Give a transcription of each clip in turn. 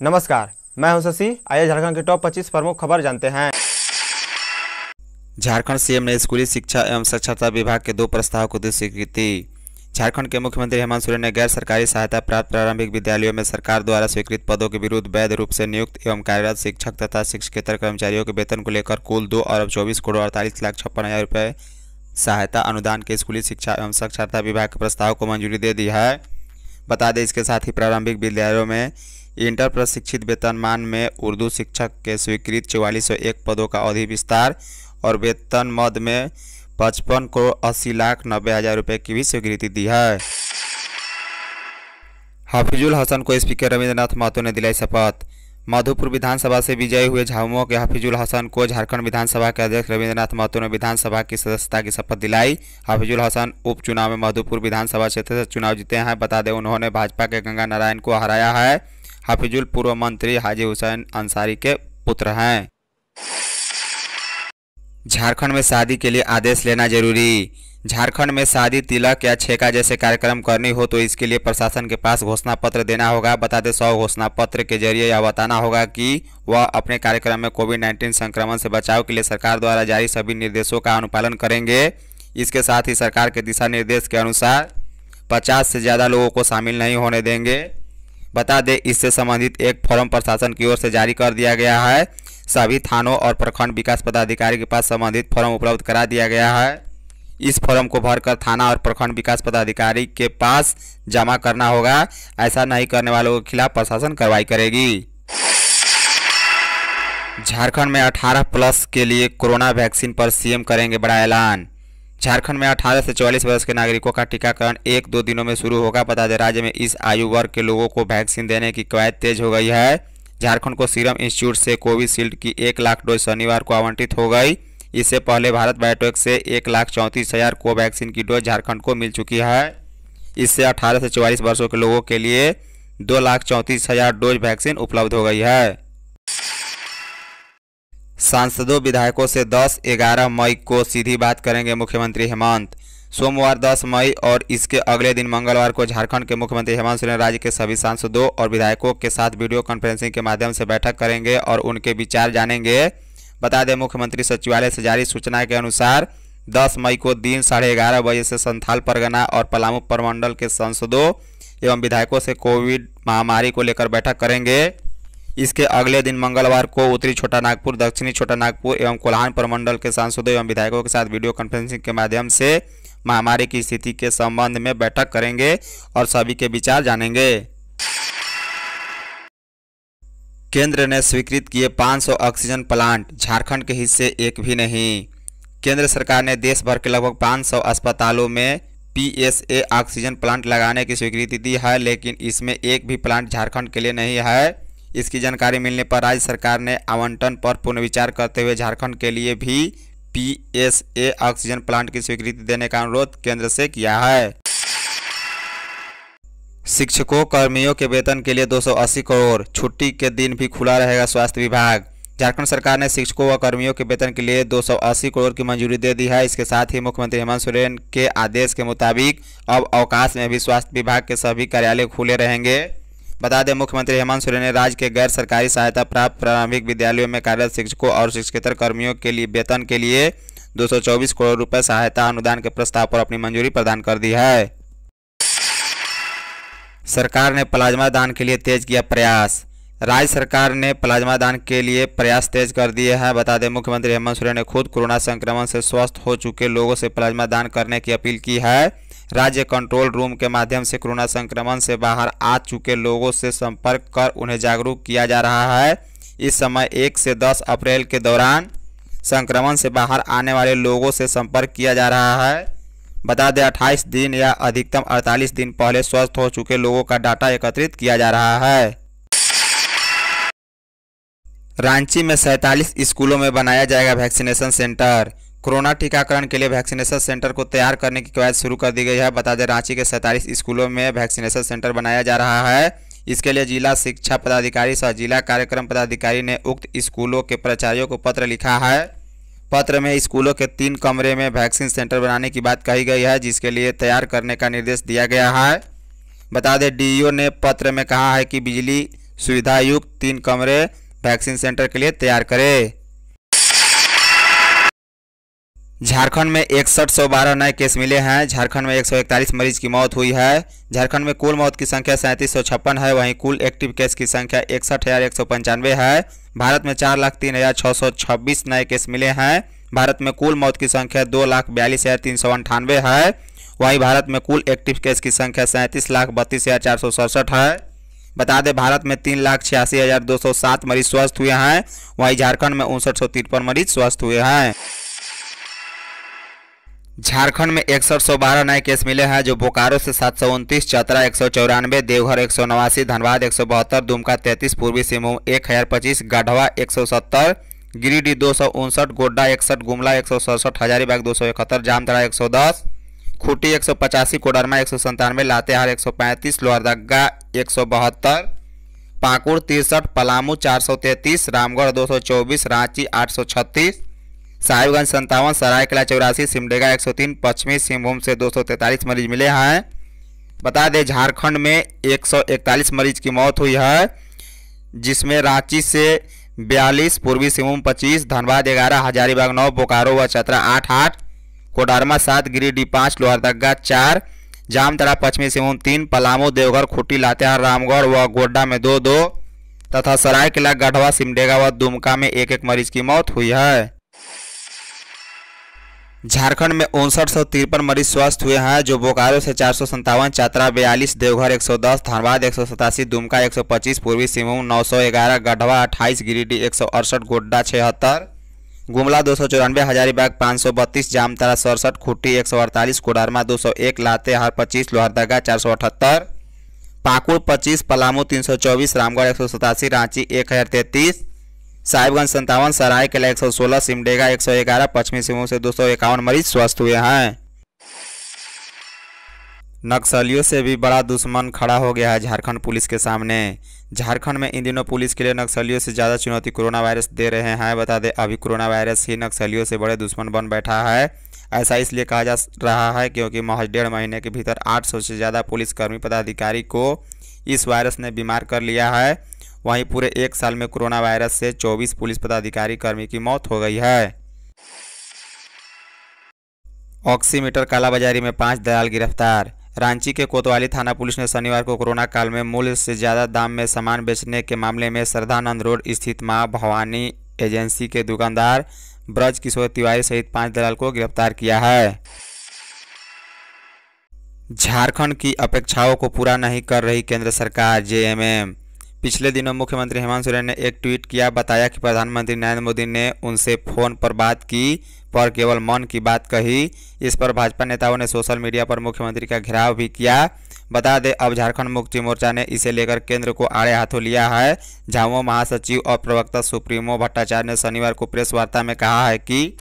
नमस्कार, मैं हूँ शशि। आइए झारखंड के टॉप 25 प्रमुख खबर जानते हैं। झारखंड सीएम ने स्कूली शिक्षा एवं साक्षरता विभाग के दो प्रस्ताव को दी स्वीकृति झारखंड के मुख्यमंत्री हेमंत सोरेन ने गैर सरकारी सहायता प्राप्त प्रारंभिक विद्यालयों में सरकार द्वारा स्वीकृत पदों के विरुद्ध वैध रूप से नियुक्त एवं कार्यरत शिक्षक तथा शिक्षकेतर कर्मचारियों के वेतन को लेकर कुल दो अरब चौबीस करोड़ अड़तालीस लाख छप्पन हज़ार रुपये सहायता अनुदान के स्कूली शिक्षा एवं साक्षरता विभाग के प्रस्ताव को मंजूरी दे दी है। बता दें, इसके साथ ही प्रारंभिक विद्यालयों में इंटर प्रशिक्षित वेतनमान में उर्दू शिक्षक के स्वीकृत चौवालीस एक पदों का अवधि विस्तार और वेतन मद में पचपन करोड़ अस्सी लाख नब्बे हज़ार रुपये की भी स्वीकृति दी है। हाफिजुल हसन को स्पीकर रविंद्रनाथ महतो ने दिलाई शपथ। मधुपुर विधानसभा से विजयी हुए झामुमो के हाफिजुल हसन को झारखंड विधानसभा के अध्यक्ष रविंद्रनाथ महतो ने विधानसभा की सदस्यता की शपथ दिलाई। हाफिजुल हसन उपचुनाव में मधुपुर विधानसभा क्षेत्र से चुनाव जीते हैं, बता दें उन्होंने भाजपा के गंगा नारायण को हराया है। हाफिजुल पूर्व मंत्री हाजी हुसैन अंसारी के पुत्र हैं। झारखंड में शादी के लिए आदेश लेना ज़रूरी। झारखंड में शादी तिलक या छेका जैसे कार्यक्रम करनी हो तो इसके लिए प्रशासन के पास घोषणा पत्र देना होगा। बता दें, सौ घोषणा पत्र के ज़रिए यह बताना होगा कि वह अपने कार्यक्रम में कोविड 19 संक्रमण से बचाव के लिए सरकार द्वारा जारी सभी निर्देशों का अनुपालन करेंगे। इसके साथ ही सरकार के दिशा निर्देश के अनुसार 50 से ज़्यादा लोगों को शामिल नहीं होने देंगे। बता दें, इससे संबंधित एक फॉर्म प्रशासन की ओर से जारी कर दिया गया है। सभी थानों और प्रखंड विकास पदाधिकारी के पास संबंधित फॉर्म उपलब्ध करा दिया गया है। इस फॉर्म को भरकर थाना और प्रखंड विकास पदाधिकारी के पास जमा करना होगा। ऐसा नहीं करने वालों के खिलाफ प्रशासन कार्रवाई करेगी। झारखंड में 18 प्लस के लिए कोरोना वैक्सीन पर सीएम करेंगे बड़ा ऐलान। झारखंड में 18 से 44 वर्ष के नागरिकों का टीकाकरण एक दो दिनों में शुरू होगा। बता दें, राज्य में इस आयु वर्ग के लोगों को वैक्सीन देने की कवायद तेज हो गई है। झारखंड को सीरम इंस्टीट्यूट से कोविशील्ड की एक लाख डोज शनिवार को आवंटित हो गई। इससे पहले भारत बायोटेक से एक लाख चौंतीस हज़ार कोवैक्सीन की डोज झारखंड को मिल चुकी है। इससे 18 से 44 वर्षों के लोगों के लिए दो लाख चौंतीस हज़ार डोज वैक्सीन उपलब्ध हो गई है। सांसदों, विधायकों से 10-11 मई को सीधी बात करेंगे मुख्यमंत्री हेमंत। सोमवार 10 मई और इसके अगले दिन मंगलवार को झारखंड के मुख्यमंत्री हेमंत सोरेन राज्य के सभी सांसदों और विधायकों के साथ वीडियो कॉन्फ्रेंसिंग के माध्यम से बैठक करेंगे और उनके विचार जानेंगे। बता दें, मुख्यमंत्री सचिवालय से जारी सूचना के अनुसार 10 मई को दिन साढ़े ग्यारह बजे से संथाल परगना और पलामू प्रमंडल के सांसदों एवं विधायकों से कोविड महामारी को लेकर बैठक करेंगे। इसके अगले दिन मंगलवार को उत्तरी छोटा नागपुर, दक्षिणी छोटा नागपुर एवं कोल्हान प्रमंडल के सांसदों एवं विधायकों के साथ वीडियो कॉन्फ्रेंसिंग के माध्यम से महामारी की स्थिति के संबंध में बैठक करेंगे और सभी के विचार जानेंगे। केंद्र ने स्वीकृत किए 500 ऑक्सीजन प्लांट, झारखंड के हिस्से एक भी नहीं। केंद्र सरकार ने देश भर के लगभग 500 अस्पतालों में पीएसए ऑक्सीजन प्लांट लगाने की स्वीकृति दी है, लेकिन इसमें एक भी प्लांट झारखंड के लिए नहीं है। इसकी जानकारी मिलने पर राज्य सरकार ने आवंटन पर पुनर्विचार करते हुए झारखंड के लिए भी पीएसए ऑक्सीजन प्लांट की स्वीकृति देने का अनुरोध केंद्र से किया है। शिक्षकों, कर्मियों के वेतन के लिए 280 करोड़। छुट्टी के दिन भी खुला रहेगा स्वास्थ्य विभाग। झारखंड सरकार ने शिक्षकों व कर्मियों के वेतन के लिए 280 करोड़ की मंजूरी दे दी है। इसके साथ ही मुख्यमंत्री हेमंत सोरेन के आदेश के मुताबिक अब अवकाश में भी स्वास्थ्य विभाग के सभी कार्यालय खुले रहेंगे। बता दें, मुख्यमंत्री हेमंत सोरेन ने राज्य के गैर सरकारी सहायता प्राप्त प्रारंभिक विद्यालयों में कार्यरत शिक्षकों और शिक्षकेतर कर्मियों के लिए वेतन के लिए 224 करोड़ रुपए सहायता अनुदान के प्रस्ताव पर अपनी मंजूरी प्रदान कर दी है। सरकार ने प्लाज्मा दान के लिए तेज किया प्रयास। राज्य सरकार ने प्लाज्मा दान के लिए प्रयास तेज कर दिए हैं। बता दें, मुख्यमंत्री हेमंत सोरेन ने खुद कोरोना संक्रमण से स्वस्थ हो चुके लोगों से प्लाज्मा दान करने की अपील की है। राज्य कंट्रोल रूम के माध्यम से कोरोना संक्रमण से बाहर आ चुके लोगों से संपर्क कर उन्हें जागरूक किया जा रहा है। इस समय एक से दस अप्रैल के दौरान संक्रमण से बाहर आने वाले लोगों से संपर्क किया जा रहा है। बता दें 28 दिन या अधिकतम 48 दिन पहले स्वस्थ हो चुके लोगों का डाटा एकत्रित किया जा रहा है। रांची में सैंतालीस स्कूलों में बनाया जाएगा वैक्सीनेशन सेंटर। कोरोना टीकाकरण के लिए वैक्सीनेशन सेंटर को तैयार करने की कवायद शुरू कर दी गई है। बता दें, रांची के सैंतालीस स्कूलों में वैक्सीनेशन सेंटर बनाया जा रहा है। इसके लिए जिला शिक्षा पदाधिकारी सह जिला कार्यक्रम पदाधिकारी ने उक्त स्कूलों के प्राचार्यों को पत्र लिखा है। पत्र में स्कूलों के तीन कमरे में वैक्सीन सेंटर बनाने की बात कही गई है, जिसके लिए तैयार करने का निर्देश दिया गया है। बता दें, डीईओ ने पत्र में कहा है कि बिजली सुविधा युक्त तीन कमरे वैक्सीन सेंटर के लिए तैयार करें। झारखंड में इकसठ सौ बारह नए केस मिले हैं। झारखंड में 141 मरीज़ की मौत हुई है। झारखंड में कुल मौत की संख्या सैंतीस सौ छप्पन है। वहीं कुल एक्टिव केस की संख्या इकसठ हज़ार एक सौ पंचानवे है। भारत में चार लाख तीन हज़ार छः सौ छब्बीस नए केस मिले हैं। भारत में कुल मौत की संख्या दो लाख बयालीस हज़ार तीन सौ अंठानवे है। वहीं भारत में कुल एक्टिव केस की संख्या सैंतीस लाख बत्तीस हज़ार चार सौ सड़सठ है। बता दें, भारत में तीन लाख छियासी हज़ार दो सौ सात मरीज़ स्वस्थ हुए हैं। वहीं झारखंड में उनसठ सौ तिरपन मरीज़ स्वस्थ हुए हैं। झारखंड में इकसठ सौ बारह नए केस मिले हैं जो बोकारो से सात सौ उनतीस चतरा एक सौ चौरानवे देवघर एक सौ नवासी धनबाद एक सौ बहत्तर दुमका तैंतीस पूर्वी सिंहभूम एक हज़ार पच्चीस गढ़वा एक सौ सत्तर गिरिडीह दो सौ उनसठ गोड्डा इकसठ गुमला एक सौ सड़सठ हजारीबाग दो सौ इकहत्तर जामतड़ा एक सौ दस खूंटी एक सौ पचासी कोडरमा एक सौ संतानवे लातेहार एक सौ पैंतीस लोहरदगा एक सौ बहत्तर पाकुड़ तिरसठ पलामू चार सौ तैंतीस रामगढ़ दो सौ चौबीस रांची आठ सौ छत्तीस साहिबगंज संतावन सरायकला चौरासी, सिमडेगा 103 पश्चिमी सिंहभूम से 243 मरीज़ मिले हैं। बता दें, झारखंड में 141 मरीज़ की मौत हुई है, जिसमें रांची से 42 पूर्वी सिंहभूम 25 धनबाद 11 हजारीबाग 9 बोकारो व चतरा आठ आठ, कोडरमा सात, गिरिडीह पाँच, लोहरदगा चार जामतरा पश्चिमी सिंहभूम तीन, पलामू, देवघर, खूंटी, लातेहार, रामगढ़ व गोड्डा में दो दो, तथा सरायकला गढ़वा, सिमडेगा व दुमका में एक एक मरीज़ की मौत हुई है। झारखंड में उनसठ सौ तिरपन मरीज़ स्वस्थ हुए हैं, जो बोकारो से चार सौ संतावन चातरा बयालीस, देवघर एक सौ दस, धनबाद एक सौ सतासी, दुमका एक सौ पच्चीस, पूर्वी सिंहभूम नौ सौ ग्यारह, गढ़वा अट्ठाईस, गिरिडीह एक सौ अड़सठ, गोड्डा छिहत्तर, गुमला दो सौ चौरानवे, हजारीबाग पाँच सौ बत्तीस जामतारा सड़सठ खुट्टी एक सौ अड़तालीस, कोडरमा दो सौ एक लातेहार पच्चीस, लोहरदगा चार सौ अठहत्तर, पाकुड़ पच्चीस, पलामू तीन सौ चौबीस, रामगढ़ एक सौ सतासी, रांची एक हज़ार तैंतीस साहिबगंज संतावन सरायकला एक सौ सोलह, सिमडेगा एक सौ ग्यारह, पश्चिमी सिंहभूम से दो सौ इक्यावन मरीज़ स्वस्थ हुए हैं। नक्सलियों से भी बड़ा दुश्मन खड़ा हो गया है झारखंड पुलिस के सामने। झारखंड में इन दिनों पुलिस के लिए नक्सलियों से ज़्यादा चुनौती कोरोना वायरस दे रहे हैं। बता दें, अभी कोरोना वायरस ही नक्सलियों से बड़े दुश्मन बन बैठा है। ऐसा इसलिए कहा जा रहा है क्योंकि महज डेढ़ महीने के भीतर 800 से ज़्यादा पुलिसकर्मी पदाधिकारी को इस वायरस ने बीमार कर लिया है। वहीं पूरे एक साल में कोरोना वायरस से 24 पुलिस पदाधिकारी कर्मी की मौत हो गई है। ऑक्सीमीटर कालाबाजारी में पाँच दलाल गिरफ़्तार। रांची के कोतवाली थाना पुलिस ने शनिवार को कोरोना काल में मूल्य से ज़्यादा दाम में सामान बेचने के मामले में श्रद्धानंद रोड स्थित माँ भवानी एजेंसी के दुकानदार ब्रज किशोर तिवारी सहित पाँच दलाल को गिरफ़्तार किया है। झारखंड की अपेक्षाओं को पूरा नहीं कर रही केंद्र सरकार, जेएमएम। पिछले दिनों मुख्यमंत्री हेमंत सोरेन ने एक ट्वीट किया, बताया कि प्रधानमंत्री नरेंद्र मोदी ने उनसे फ़ोन पर बात की, पर केवल मन की बात कही। इस पर भाजपा नेताओं ने सोशल मीडिया पर मुख्यमंत्री का घेराव भी किया। बता दें, अब झारखंड मुक्ति मोर्चा ने इसे लेकर केंद्र को आड़े हाथों लिया है। झामुमो महासचिव और प्रवक्ता सुप्रीमो भट्टाचार्य ने शनिवार को प्रेस वार्ता में कहा है कि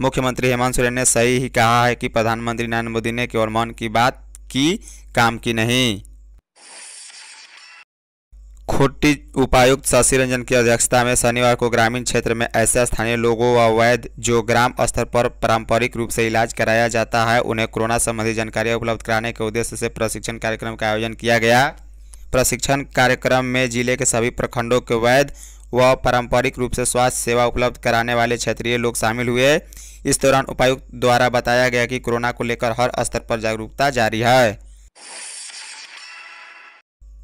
मुख्यमंत्री हेमंत सोरेन ने सही ही कहा है कि प्रधानमंत्री नरेंद्र मोदी ने केवल मन की बात की, काम की नहीं। खूंटी उपायुक्त शशि रंजन की अध्यक्षता में शनिवार को ग्रामीण क्षेत्र में ऐसे स्थानीय लोगों व वैध जो ग्राम स्तर पर पारंपरिक रूप से इलाज कराया जाता है, उन्हें कोरोना संबंधी जानकारी उपलब्ध कराने के उद्देश्य से प्रशिक्षण कार्यक्रम का आयोजन किया गया। प्रशिक्षण कार्यक्रम में ज़िले के सभी प्रखंडों के वैध व पारंपरिक रूप से स्वास्थ्य सेवा उपलब्ध कराने वाले क्षेत्रीय लोग शामिल हुए। इस दौरान उपायुक्त द्वारा बताया गया कि कोरोना को लेकर हर स्तर पर जागरूकता जारी है।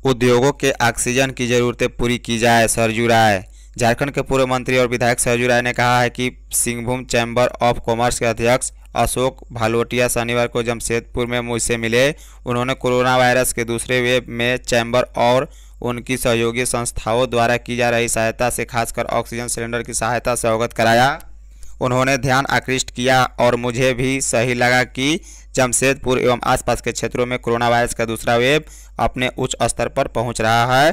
उद्योगों के ऑक्सीजन की जरूरतें पूरी की जाए सरजू राय झारखंड के पूर्व मंत्री और विधायक सरजू राय ने कहा है कि सिंहभूम चैम्बर ऑफ़ कॉमर्स के अध्यक्ष अशोक भालोटिया शनिवार को जमशेदपुर में मुझसे मिले। उन्होंने कोरोना वायरस के दूसरे वेब में चैम्बर और उनकी सहयोगी संस्थाओं द्वारा की जा रही सहायता से खासकर ऑक्सीजन सिलेंडर की सहायता से अवगत कराया। उन्होंने ध्यान आकृष्ट किया और मुझे भी सही लगा कि जमशेदपुर एवं आसपास के क्षेत्रों में कोरोना वायरस का दूसरा वेव अपने उच्च स्तर पर पहुँच रहा है।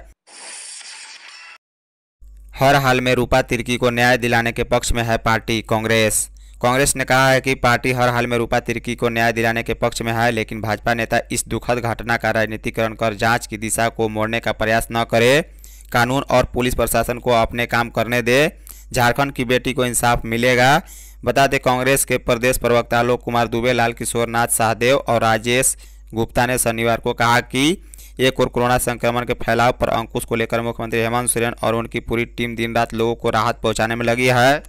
हर हाल में रूपा तिर्की को न्याय दिलाने के पक्ष में है पार्टी कांग्रेस। कांग्रेस ने कहा है कि पार्टी हर हाल में रूपा तिर्की को न्याय दिलाने के पक्ष में है, लेकिन भाजपा नेता इस दुखद घटना का राजनीतिकरण कर जाँच की दिशा को मोड़ने का प्रयास न करे। कानून और पुलिस प्रशासन को अपने काम करने दे। झारखंड की बेटी को इंसाफ मिलेगा। बता दें, कांग्रेस के प्रदेश प्रवक्ता आलोक कुमार दुबे, लाल किशोर नाथ शाहदेव और राजेश गुप्ता ने शनिवार को कहा कि एक और कोरोना संक्रमण के फैलाव पर अंकुश को लेकर मुख्यमंत्री हेमंत सोरेन और उनकी पूरी टीम दिन रात लोगों को राहत पहुँचाने में लगी है।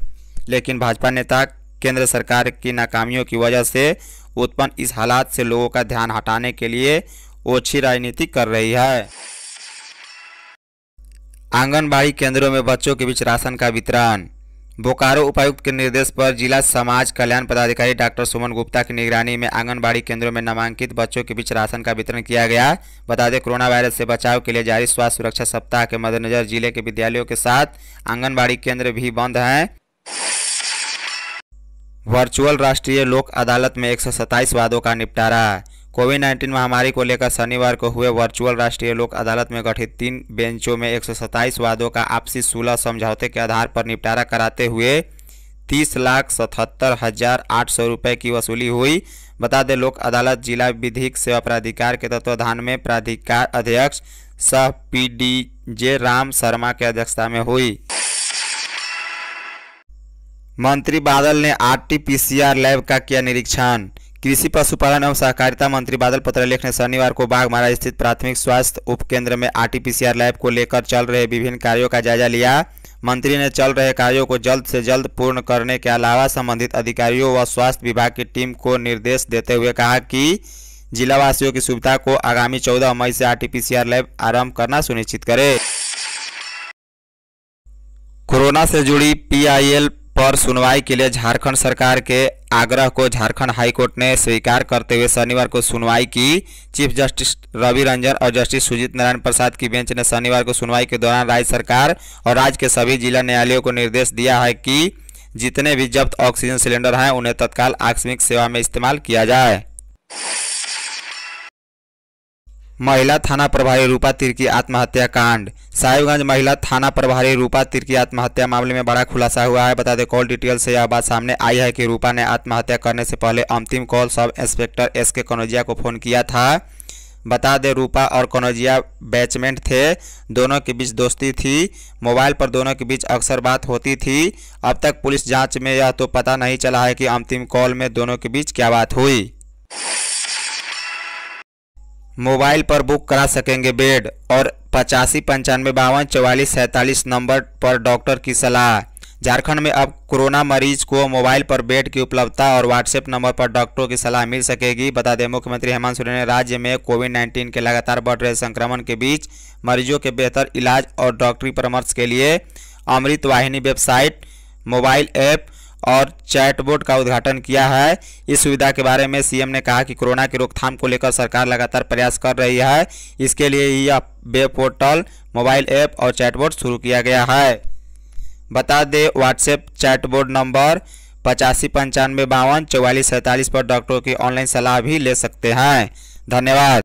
लेकिन भाजपा नेता, केंद्र सरकार की नाकामियों की वजह से उत्पन्न इस हालात से लोगों का ध्यान हटाने के लिए ओछी राजनीति कर रही है। आंगनबाड़ी केंद्रों में बच्चों के बीच राशन का वितरण बोकारो उपायुक्त के निर्देश पर जिला समाज कल्याण पदाधिकारी डॉक्टर सुमन गुप्ता की निगरानी में आंगनबाड़ी केंद्रों में नामांकित बच्चों के बीच राशन का वितरण किया गया। बता दें, कोरोना वायरस से बचाव के लिए जारी स्वास्थ्य सुरक्षा सप्ताह के मद्देनजर ज़िले के विद्यालयों के साथ आंगनबाड़ी केंद्र भी बंद हैं। वर्चुअल राष्ट्रीय लोक अदालत में 127 वादों का निपटारा। कोविड 19 महामारी को लेकर शनिवार को हुए वर्चुअल राष्ट्रीय लोक अदालत में गठित तीन बेंचों में 127 वादों का आपसी सुलह समझौते के आधार पर निपटारा कराते हुए तीस लाख सतहत्तर हज़ार आठ सौ रुपये की वसूली हुई। बता दें, लोक अदालत जिला विधिक सेवा प्राधिकार के तत्वाधान में प्राधिकार अध्यक्ष सह P D J Ram Sharma की अध्यक्षता में हुई। मंत्री बादल ने आरटीपीसीआर लैब का किया निरीक्षण। कृषि पशुपालन एवं सहकारिता मंत्री बादल पत्रलेख ने शनिवार को बाघमारा स्थित प्राथमिक स्वास्थ्य उपकेंद्र में आरटीपीसीआर लैब को लेकर चल रहे विभिन्न कार्यों का जायजा लिया। मंत्री ने चल रहे कार्यों को जल्द से जल्द पूर्ण करने के अलावा संबंधित अधिकारियों व स्वास्थ्य विभाग की टीम को निर्देश देते हुए कहा कि जिलावासियों की सुविधा को आगामी 14 मई से आरटीपीसीआर लैब आरंभ करना सुनिश्चित करे। कोरोना से जुड़ी पीआईएल पर सुनवाई के लिए झारखंड सरकार के आग्रह को झारखंड हाईकोर्ट ने स्वीकार करते हुए शनिवार को सुनवाई की। चीफ जस्टिस रवि रंजन और जस्टिस सुजीत नारायण प्रसाद की बेंच ने शनिवार को सुनवाई के दौरान राज्य सरकार और राज्य के सभी जिला न्यायालयों को निर्देश दिया है कि जितने भी जब्त ऑक्सीजन सिलेंडर हैं, उन्हें तत्काल आकस्मिक सेवा में इस्तेमाल किया जाए। महिला थाना प्रभारी रूपा तिर्की आत्महत्या कांड। साहिबगंज महिला थाना प्रभारी रूपा तिर्की आत्महत्या मामले में बड़ा खुलासा हुआ है। बता दें, कॉल डिटेल से यह बात सामने आई है कि रूपा ने आत्महत्या करने से पहले अंतिम कॉल सब इंस्पेक्टर एस के कनौजिया को फ़ोन किया था। बता दें, रूपा और कनौजिया बैचमेंट थे। दोनों के बीच दोस्ती थी। मोबाइल पर दोनों के बीच अक्सर बात होती थी। अब तक पुलिस जाँच में यह तो पता नहीं चला है कि अंतिम कॉल में दोनों के बीच क्या बात हुई। मोबाइल पर बुक करा सकेंगे बेड और पचासी पंचानवे बावन चौवालीस सैंतालीस नंबर पर डॉक्टर की सलाह। झारखंड में अब कोरोना मरीज़ को मोबाइल पर बेड की उपलब्धता और व्हाट्सएप नंबर पर डॉक्टरों की सलाह मिल सकेगी। बता दें, मुख्यमंत्री हेमंत सोरेन ने राज्य में कोविड 19 के लगातार बढ़ रहे संक्रमण के बीच मरीजों के बेहतर इलाज और डॉक्टरी परामर्श के लिए Amrit Vahini website, mobile app और चैटबोट का उद्घाटन किया है। इस सुविधा के बारे में सीएम ने कहा कि कोरोना की रोकथाम को लेकर सरकार लगातार प्रयास कर रही है। इसके लिए यह वेब पोर्टल, मोबाइल ऐप और चैटबोट शुरू किया गया है। बता दें, व्हाट्सएप चैटबोर्ड नंबर पचासी पंचानवे बावन चौवालीस सैंतालीस पर डॉक्टरों की ऑनलाइन सलाह भी ले सकते हैं। धन्यवाद।